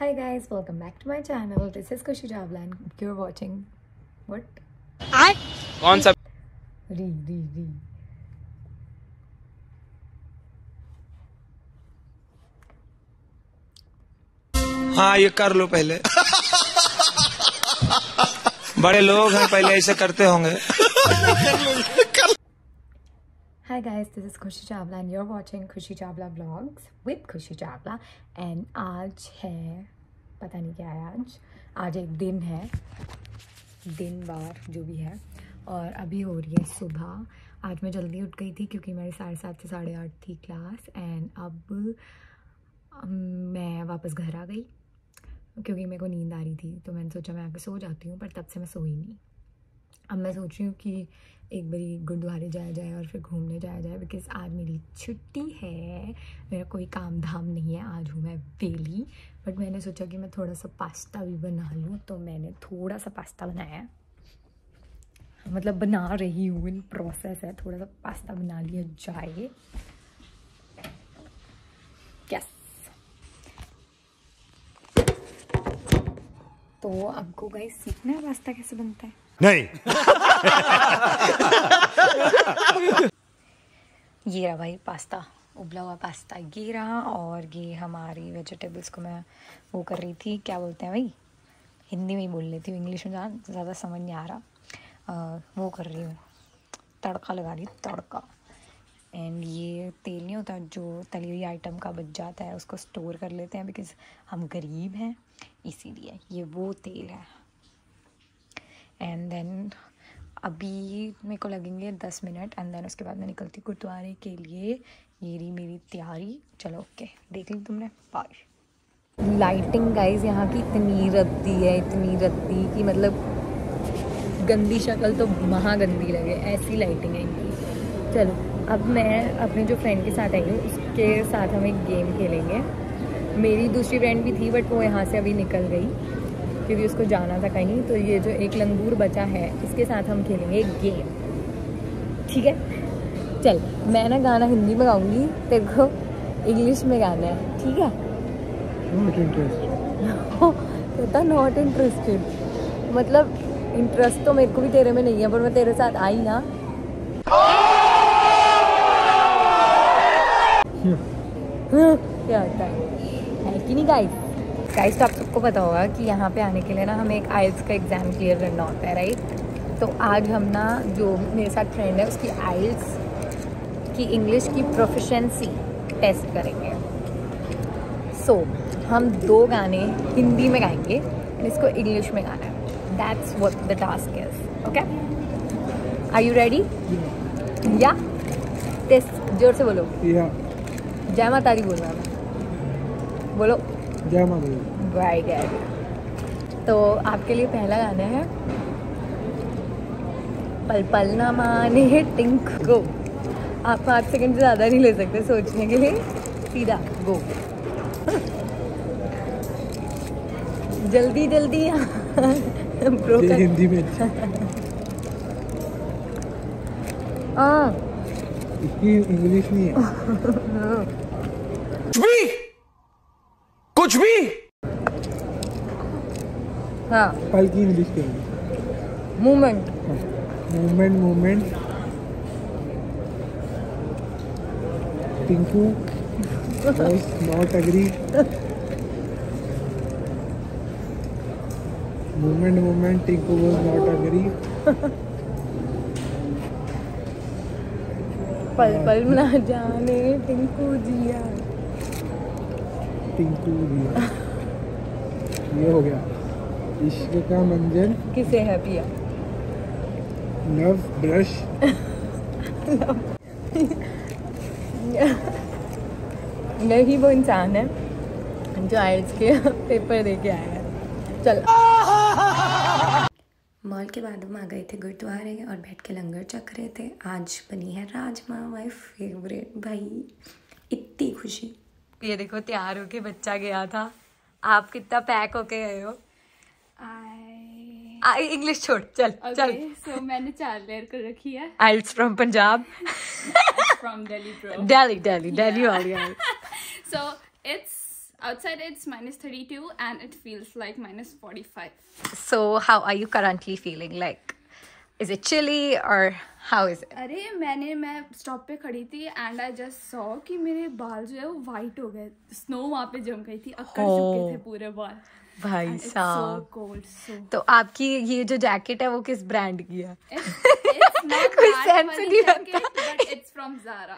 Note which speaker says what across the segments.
Speaker 1: Hi guys, welcome back to my channel. This is Kushi Javla and you're watching what?
Speaker 2: कौन सा
Speaker 1: Re, re, re.
Speaker 2: हाँ ये कर लो पहले बड़े लोग हैं पहले ऐसे करते होंगे
Speaker 1: Hi guys, this is Kushi Chavla and you're watching Kushi Chavla vlogs with Kushi Chavla and आज है पता नहीं क्या है आज। आज एक दिन है दिन बार जो भी है और अभी हो रही है सुबह। आज मैं जल्दी उठ गई थी क्योंकि मेरी साढ़े सात से साढ़े आठ थी क्लास एंड अब मैं वापस घर आ गई क्योंकि मेरे को नींद आ रही थी तो मैंने सोचा मैं आके सो जाती हूँ पर तब से मैं सोई नहीं। अब मैं सोच रही हूँ कि एक बारी गुरुद्वारे जाया जाए और फिर घूमने जाया जाए बिकॉज़ आज मेरी छुट्टी है। मेरा कोई काम धाम नहीं है, आज हूँ मैं वेली। बट मैंने सोचा कि मैं थोड़ा सा पास्ता भी बना लूँ तो मैंने थोड़ा सा पास्ता बनाया मतलब बना रही हूँ इन प्रोसेस है, थोड़ा सा पास्ता बना लिया जाए। यस तो आपको गाइस सीखना है पास्ता कैसे बनता है?
Speaker 3: नहीं।
Speaker 1: ये रहा भाई पास्ता उबला हुआ पास्ता ये रहा और ये हमारी वेजिटेबल्स को मैं वो कर रही थी क्या बोलते हैं भाई? हिंदी में ही बोल लेती हूँ इंग्लिश में ज़्यादा समझ नहीं आ रहा। अ, वो कर रही हूँ। तड़का लगा रही तड़का। एंड ये तेल नहीं होता जो तली हुई आइटम का बच जाता है उसको स्टोर कर लेते हैं बिकॉज़ हम गरीब हैं इसीलिए ये वो तेल है। एंड देन अभी मेरे को लगेंगे दस मिनट एंड देन उसके बाद मैं निकलती गुरुद्वारे के लिए। ये रही मेरी तैयारी। चलो ओके देख ली तुमने? बाय लाइटिंग गाइज़ यहाँ की इतनी रद्दी है, इतनी रद्दी कि मतलब गंदी शक्ल तो महागंदी लगे। ऐसी लाइटिंग है इनकी। चलो, अब मैं अपने जो फ्रेंड के साथ आई हूँ, उसके साथ हम एक गेम खेलेंगे। मेरी दूसरी फ्रेंड भी थी बट वो यहाँ से अभी निकल गई। क्योंकि उसको जाना था कहीं तो ये जो एक लंगूर बचा है इसके साथ हम खेलेंगे एक गेम ठीक है? चल मैं ना गाना हिंदी में गाऊँगी तेरे को इंग्लिश में गाना है ठीक है?
Speaker 3: नॉट इंटरेस्ट
Speaker 1: कहता नॉट इंटरेस्टेड मतलब इंटरेस्ट तो मेरे को भी तेरे में नहीं है पर मैं तेरे साथ आई ना। क्या होता है? है कि नहीं गाइस गाइस तो आप सबको पता होगा कि यहाँ पे आने के लिए ना हमें एक आइल्स का एग्ज़ाम क्लियर करना होता है राइट तो आज हम ना जो मेरे साथ फ्रेंड है उसकी आइल्स की इंग्लिश की प्रोफिशेंसी टेस्ट करेंगे। सो so, हम दो गाने हिंदी में गाएँगे and इसको इंग्लिश में गाना है। That's what the task is okay are you ready या टेस्ट ज़ोर से बोलो।
Speaker 3: या
Speaker 1: जय माता दी बोलना बोलो।
Speaker 3: जय माता
Speaker 1: वेरी गुड तो आपके लिए पहला गाना है पल पल ना माने टिंक गो आप पाँच सेकंड से ज़्यादा नहीं ले सकते सोचने के लिए। सीधा गो जल्दी जल्दी
Speaker 3: हिंदी में अच्छा।
Speaker 1: हाँ।
Speaker 3: इसकी इंग्लिश नहीं है
Speaker 2: कुछ भी कुछ भी
Speaker 1: हाँ।
Speaker 3: पल की इंग्लिश है। Movement movement movement Tinku not agree movement movement Tinku was not agree
Speaker 1: पल पल ना जाने टिंकू जिया।
Speaker 3: टिंकू जिया। ये हो गया। इश्क का मंजर
Speaker 1: किसे है पिया?
Speaker 3: Love brush.
Speaker 1: यही वो इंसान है जो आइल्स के पेपर दे के आया है। चल। मॉल के बाद हम आ गए थे गुरुद्वारे और बैठ के लंगर चख रहे थे। आज बनी है राजमा माय फेवरेट भाई। इतनी खुशी। ये देखो तैयार होके बच्चा गया था। आप कितना पैक होके गए हो। इंग्लिश छोड़ चल चल
Speaker 4: okay, so मैंने चार लेयर कर रखी है
Speaker 1: aisles from Punjab
Speaker 4: from Delhi bro.
Speaker 1: Delhi Delhi Delhi वाली aisles
Speaker 4: So it's Outside it's minus 32 and it feels like minus 45.
Speaker 1: So, how are you currently feeling? Like, Is it chilly or how is it?
Speaker 4: अरे मैंने मैं stop पे खड़ी थी and I just saw कि मेरे बाल जो है वो वाइट हो गए। स्नो वहाँ पे जम गई थी अक्कड़ चुके थे पूरे बाल।
Speaker 1: भाई
Speaker 4: it's so cold so
Speaker 1: तो आपकी ये जो जैकेट है वो किस ब्रांड की है? कोई
Speaker 4: वाली
Speaker 1: नहीं
Speaker 4: but it's from Zara.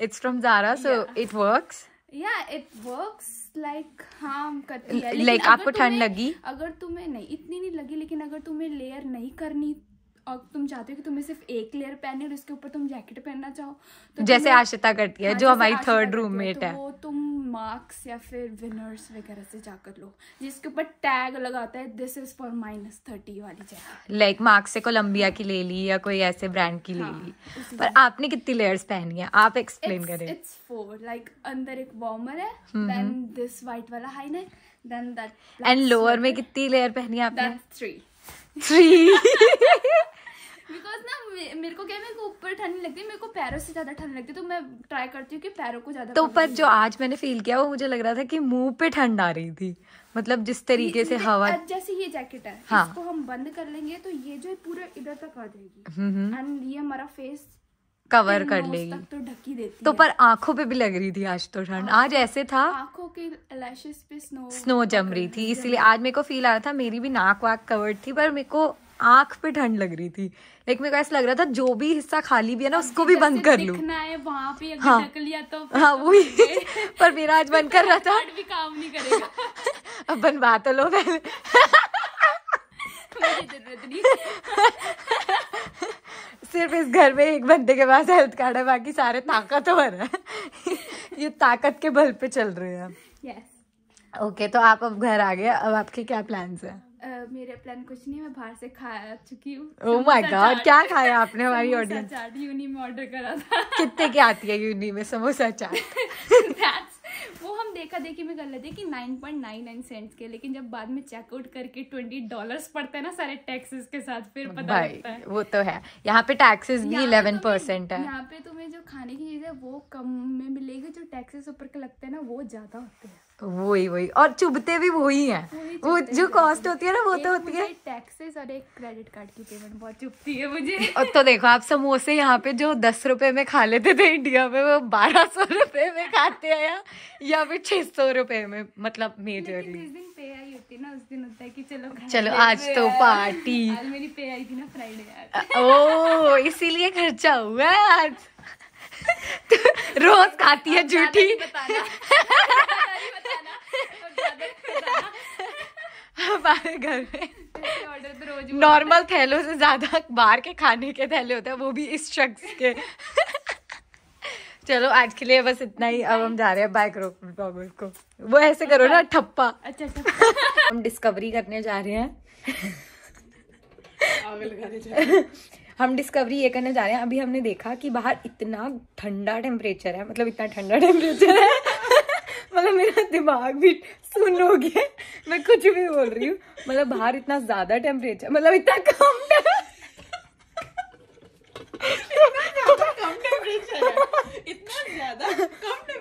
Speaker 1: It's from Zara
Speaker 4: so
Speaker 1: it works
Speaker 4: yeah it works like हाँ करती है।
Speaker 1: Like, आपको ठंड लगी?
Speaker 4: अगर तुम्हें नहीं इतनी नहीं लगी लेकिन अगर तुम्हें लेयर नहीं करनी और तुम चाहते हो कि तुम्हें सिर्फ़ एक लेयर पहने और उसके ऊपर तुम जैकेट पहनना चाहो? तो
Speaker 1: जैसे आशिता करती है
Speaker 4: हाँ,
Speaker 1: जो हमारी थर्ड
Speaker 4: करती है,
Speaker 1: रूममेट
Speaker 4: तो वो तुम मार्क्स या फिर विनर्स वगैरह से जाकर लो जिसके ऊपर टैग लगाता है this is for minus thirty वाली जैकेट
Speaker 1: लाइक मार्क्स से कोलंबिया की ले ली या कोई ऐसे ब्रांड की ले
Speaker 4: हाँ,
Speaker 1: ली। पर आपने कितनी लेयर्स पहनी है? आप एक्सप्लेन करें।
Speaker 4: इट्स फोर लाइक अंदर एक वार्मर है देन दिस वाइट वाला high neck then that
Speaker 1: and lower में कितनी लेयर पहनी है आपने
Speaker 4: थ्री
Speaker 1: थ्री
Speaker 4: बिकॉज़ ना मे- मेरे को क्या मेरे को ऊपर ठंड नहीं लगती मेरे को पैरों से ज़्यादा ठंड लगती है तो मैं ट्राई करती हूँ कि पैरों को ज़्यादा
Speaker 1: तो पर जो आज मैंने फील किया वो मुझे लग रहा था कि मुँह पे ठंड आ रही थी। मतलब जिस तरीके से हवा
Speaker 4: जैसे ये जैकेट है
Speaker 1: हाँ।
Speaker 4: इसको हम बंद कर लेंगे तो ये जो है पूरा इधर तक आ जाएगी।
Speaker 1: हम्म,
Speaker 4: एंड ये हमारा फेस
Speaker 1: कवर कर लेगी।
Speaker 4: तो ढकी देती
Speaker 1: तो पर आँखों पे भी लग रही थी आज तो ठंड। आज ऐसे था
Speaker 4: आँखों के लैशेस पे स्नो
Speaker 1: स्नो जम रही थी इसलिए आज मेरे को फील आ रहा था मेरी भी नाक वाक कवर्ड थी पर मेरे को आँख पे ठंड लग रही थी। लाइक मेरे को ऐसा लग रहा था जो भी हिस्सा खाली भी है ना उसको भी बंद कर लूँ।
Speaker 4: दिखना है वहाँ पे
Speaker 1: हाँ।
Speaker 4: तो
Speaker 1: हाँ
Speaker 4: तो
Speaker 1: वही। पर मेरा आज मन कर रहा था।
Speaker 4: भी काम नहीं करेगा।
Speaker 1: अब बनवा तो लो पहले। सिर्फ़ इस घर में एक बंदे के पास हेल्थ कार्ड है बाकी सारे ताकतवर है। ये ताकत के बल पे चल रहे हैं।
Speaker 4: यस
Speaker 1: ओके तो आप अब घर आ गए अब आपके क्या प्लान्स हैं?
Speaker 4: मेरे प्लान कुछ नहीं मैं बाहर से खा चुकी हूँ।
Speaker 1: Oh my
Speaker 4: समोसा
Speaker 1: क्या खाया आपने हमारी audience?
Speaker 4: चाट यूनी में ऑर्डर करा था।
Speaker 1: कितने की आती है यूनी में समोसा चाट?
Speaker 4: वो हम देखा देखी में कर लेते कि 9.99 सेंट्स के लेकिन जब बाद में चेकआउट करके 20 डॉलर्स पड़ते हैं ना सारे टैक्सेस के साथ फिर पता लगता है।
Speaker 1: वो तो है। यहाँ पे टैक्सेस भी
Speaker 4: यहाँ पे
Speaker 1: इलेवन
Speaker 4: तुम्हें-
Speaker 1: परसेंट है।
Speaker 4: यहाँ पे तुम्हें जो खाने की चीज़ है वो कम में मिलेगी जो टैक्सेस ऊपर के लगते हैं ना वो ज़्यादा होते हैं।
Speaker 1: वही वही। और चुभते भी वही हैं। वो जो कॉस्ट होती है ना वो तो होती है।
Speaker 4: टैक्सेस और एक क्रेडिट कार्ड की पेमेंट बहुत चुभती है मुझे।
Speaker 1: और तो देखो आप समोसे यहाँ पे जो दस रुपए में खा लेते थे इंडिया में वो बारह सौ रुपए में खाते हैं यहाँ या फिर छह सौ रुपए में मतलब मेजरली
Speaker 4: जिस दिन पे आई होती है ना उस दिन होता है कि चलो
Speaker 1: चलो, आज तो पार्टी।
Speaker 4: मेरी पे आई थी ना फ्राइडे
Speaker 1: ओ इसीलिए खर्चा हुआ है आज। रोज खाती है झूठी।
Speaker 4: बताना।
Speaker 1: हमारे घर में।
Speaker 4: ऑर्डर तो
Speaker 1: नॉर्मल थैलों से ज़्यादा बाहर के खाने के थैले होते हैं वो भी इस शख्स के। चलो आज के लिए बस इतना ही। अब हम जा रहे हैं बाइक रोक को। वो ऐसे करो ना ठप्पा।
Speaker 4: अच्छा अच्छा।
Speaker 1: हम डिस्कवरी करने जा रहे हैं। हम डिस्कवरी ये करने जा रहे हैं। अभी हमने देखा कि बाहर इतना ठंडा टेम्परेचर है मतलब इतना ठंडा टेम्परेचर है। मतलब मेरा दिमाग भी सुन गया मैं कुछ भी बोल रही हूँ। मतलब बाहर इतना ज़्यादा टेम्परेचर मतलब इतना कम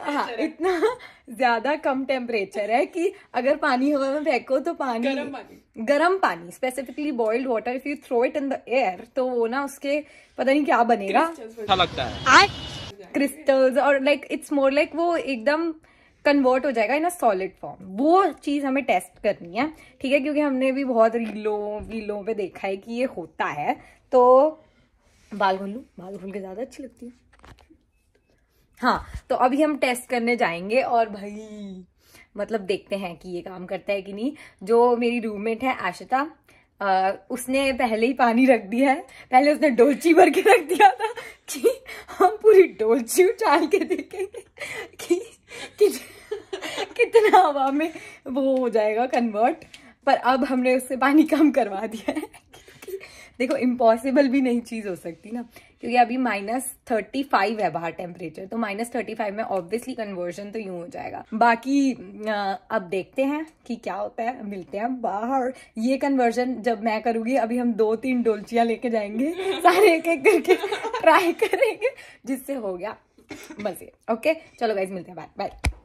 Speaker 1: हाँ इतना ज़्यादा कम टेम्परेचर है कि अगर पानी हवा में फेंको तो पानी गर्म पानी। गर्म पानी specifically boiled water if you throw it in the air तो वो ना उसके पता नहीं क्या बनेगा।
Speaker 2: अच्छा लगता है।
Speaker 1: क्रिस्टल्स और लाइक इट्स मोर लाइक वो एकदम कन्वर्ट हो जाएगा इन अ सॉलिड फॉर्म वो चीज़ हमें टेस्ट करनी है ठीक है? क्योंकि हमने भी बहुत रीलों वीलों पे देखा है कि ये होता है। तो बाल खोल लूँ? बाल खोल के ज़्यादा अच्छी लगती है। हाँ तो अभी हम टेस्ट करने जाएँगे और भाई मतलब देखते हैं कि ये काम करता है कि नहीं। जो मेरी रूममेट है आशिता उसने पहले ही पानी रख दिया है। पहले उसने डोलची भर के रख दिया था कि हम पूरी डोलची उछाल के देखेंगे कि, कि कितना हवा में वो हो जाएगा कन्वर्ट पर अब हमने उससे पानी कम करवा दिया है। देखो इम्पॉसिबल भी नहीं चीज़ हो सकती ना। क्योंकि अभी माइनस थर्टी फाइव है बाहर टेम्परेचर तो माइनस थर्टी फाइव में ऑब्वियसली कन्वर्जन तो यूँ हो जाएगा। बाकी अब देखते हैं कि क्या होता है, मिलते हैं बाहर। ये कन्वर्जन जब मैं करूँगी, अभी हम दो तीन डोलचियाँ लेके जाएँगे, सारे एक एक करके ट्राई करेंगे, जिससे हो गया। मज़े ओके चलो गाइज़ मिलते हैं बाय बाय